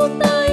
buông tay